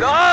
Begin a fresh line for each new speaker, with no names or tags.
No!